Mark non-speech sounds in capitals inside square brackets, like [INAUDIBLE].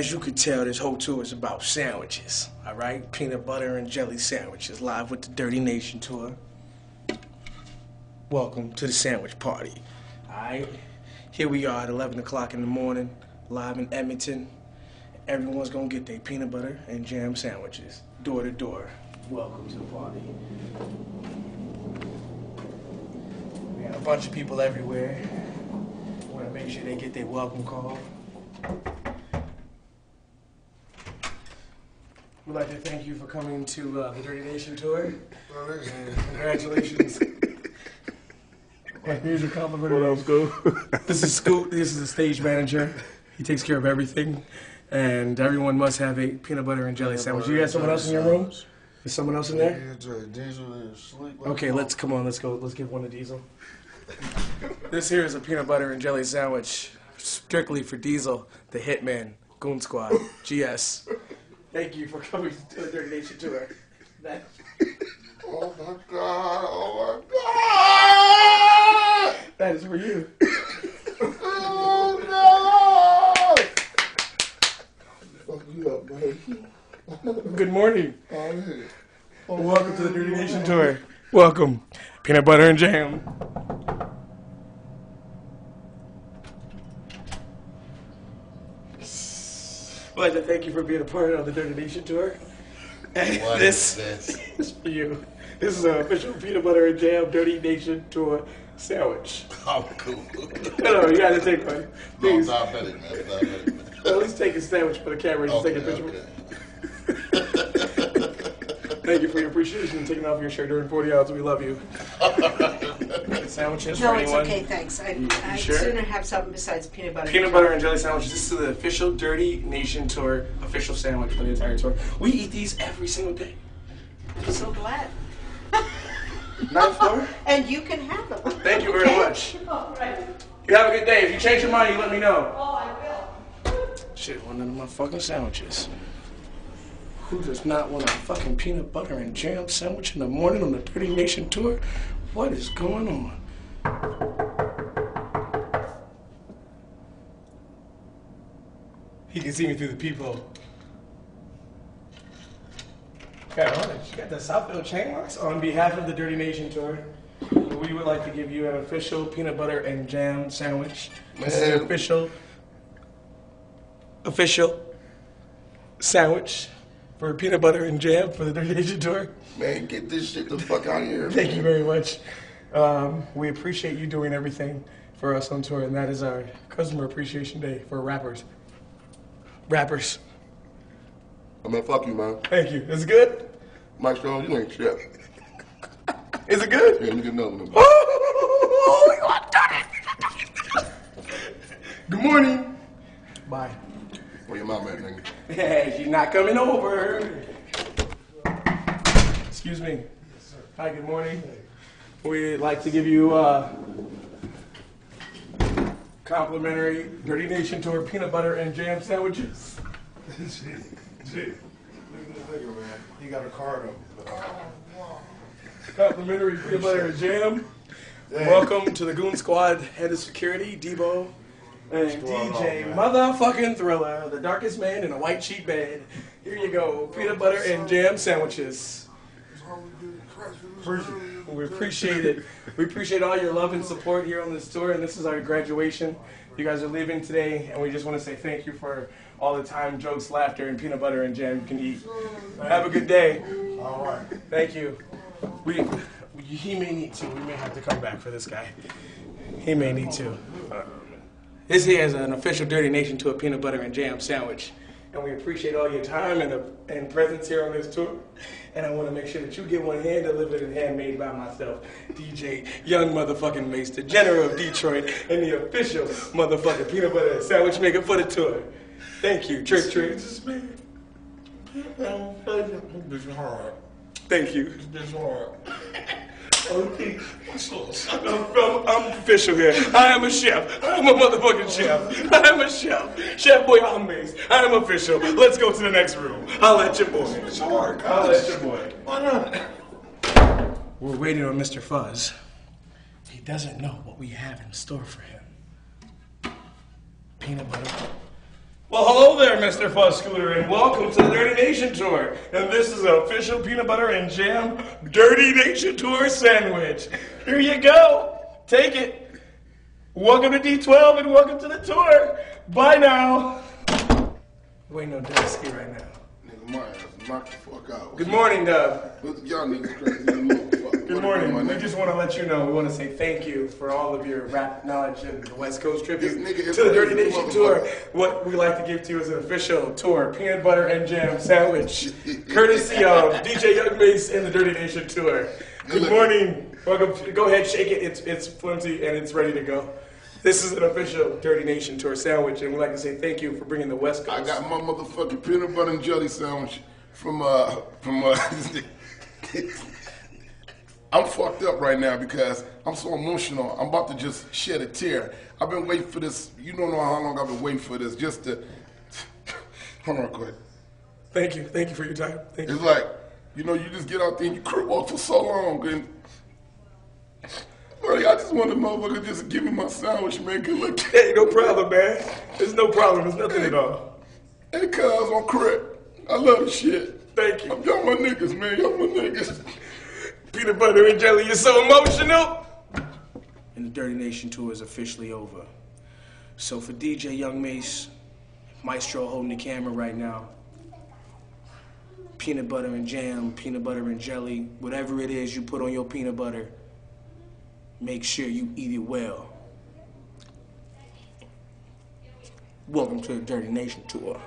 as you can tell, this whole tour is about sandwiches. All right, peanut butter and jelly sandwiches, live with the Dirty Nation tour. Welcome to the sandwich party. All right, here we are at 11 o'clock in the morning, live in Edmonton. Everyone's gonna get their peanut butter and jam sandwiches, door to door. Welcome to the party. We got a bunch of people everywhere. Want to make sure they get their welcome call. We'd like to thank you for coming to uh, the Dirty Nation tour. And congratulations. Here's your compliment. What else, go? This is Scoot. This is the stage manager. He takes care of everything. And everyone must have a peanut butter and jelly sandwich. You got someone else in your room? Is someone else in there? Okay, let's come on. Let's go. Let's give one to Diesel. This here is a peanut butter and jelly sandwich, strictly for Diesel, the Hitman, Goon Squad, GS. Thank you for coming to the Dirty Nation tour. That, [LAUGHS] Oh my god, oh my god! that is for you. [LAUGHS] Oh no! Fuck you up, man. Good morning. Oh. Welcome to the Dirty oh, Nation tour. Welcome. Peanut butter and jam. To thank you for being a part of the Dirty Nation tour. And What this is this? [LAUGHS] is for you. This is an official peanut butter and jam Dirty Nation tour sandwich. I'm cool. [LAUGHS] No, no, you gotta take one. No, I'm Please, diabetic, man. I'm diabetic, [LAUGHS] man. at least take a sandwich for the camera and just take a picture. okay. Thank you for your appreciation and taking off your shirt during 40 hours. We love you. Sandwiches No, for it's okay, thanks. I, I'd sure? sooner have something besides peanut butter. Peanut butter and jelly sandwiches. This is the official Dirty Nation tour, official sandwich for the entire tour. We eat these every single day. I'm so glad. [LAUGHS] Ninth floor. [LAUGHS] And you can have them. Thank you very much. [LAUGHS] All right. You have a good day. If you change your mind, you let me know. Oh, I will. Shit, one of my fucking sandwiches. Who does not want a fucking peanut butter and jam sandwich in the morning on the Dirty Nation tour? What is going on? He can see me through the peephole. Carolina, you got the Southfield chain marks. On behalf of the Dirty Nation tour, we would like to give you an official peanut butter and jam sandwich. This is an official, official sandwich for peanut butter and jam for the Dirty Nation tour. Man, get this shit the fuck out of here. Thank you very much. Um, we appreciate you doing everything for us on tour, and that is our Customer Appreciation Day for rappers. Rappers. I mean, fuck you, man. Thank you. Is it good? Mike Strong, you ain't shit. [LAUGHS] Is it good? Yeah, let me get another one. Oh, [LAUGHS] you are done it. [LAUGHS] Good morning. Bye. Where your mom at, nigga? Hey, she's not coming over. Excuse me. Yes, Hi, good morning. We'd like to give you uh, complimentary Dirty Nation Tour peanut butter and jam sandwiches. Gee, gee. Look at this nigga, man. He got a card on. Complimentary peanut butter and jam. Welcome to the Goon Squad, head of security, Debo, and DJ. Motherfucking Thriller, the darkest man in a white sheet bed. Here you go, peanut butter and jam sandwiches. We appreciate it. We appreciate all your love and support here on this tour, and this is our graduation. You guys are leaving today, and we just want to say thank you for all the time, jokes, laughter, and peanut butter and jam you can eat. Have a good day. All right. Thank you. We, he may need to. We may have to come back for this guy. He may need to. This here is an official Dirty Nation to a peanut butter and jam sandwich. And we appreciate all your time and, uh, and presence here on this tour. And I want to make sure that you get one hand delivered and handmade by myself, DJ Young Motherfucking Mase, the general of Detroit, and the official motherfucking peanut butter sandwich maker for the tour. Thank you. Trick, trick. This is hard. Thank you. This is hard. Okay. I'm, I'm, I'm official here. I am a chef. I'm a motherfucking chef. I am a chef. Chef Boy Almays. I am official. Let's go to the next room. I'll let your boy. It's hard, I'll let your boy. Why not? We're waiting on Mr. Fuzz. He doesn't know what we have in store for him. Peanut butter Well, hello there, Mr. Fuzz Scoota, and welcome to the Dirty Nation Tour. And this is an official peanut butter and jam Dirty Nation Tour sandwich. Here you go. Take it. Welcome to D12 and welcome to the tour. Bye now. Waiting on Dusty right now. Nigga, my ass the fuck out. Good morning, Dub. Y'all niggas crazy. Good morning. We just want to let you know, we want to say thank you for all of your rap knowledge and the West Coast tribute This nigga is to the Dirty Nation. Tour. What we like to give to you is an official tour, peanut butter and jam sandwich, [LAUGHS] courtesy of DJ Young Mase and the Dirty Nation Tour. Good Good morning. Welcome. To, go ahead, shake it. It's it's flimsy and it's ready to go. This is an official Dirty Nation Tour sandwich, and we'd like to say thank you for bringing the West Coast. I got my motherfucking peanut butter and jelly sandwich from uh from uh [LAUGHS] [LAUGHS] I'm fucked up right now because I'm so emotional. I'm about to just shed a tear. I've been waiting for this. You don't know how long I've been waiting for this. Just to [LAUGHS] hold on, quick. Thank you. Thank you for your time. Thank you. It's like, you know, you just get out there and you crip walk for so long, and Buddy, I just want the motherfucker just give me my sandwich, man. Good look. Hey, no problem, man. There's no problem. There's nothing at all. Hey, cuz on crib. I love the shit. Thank you. Y'all my niggas, man. Y'all my niggas. Peanut butter and jelly, you're so emotional. And the Dirty Nation tour is officially over. So for DJ Young Mase, Maestro holding the camera right now, peanut butter and jam, peanut butter and jelly, whatever it is you put on your peanut butter, make sure you eat it well. Welcome to the Dirty Nation tour.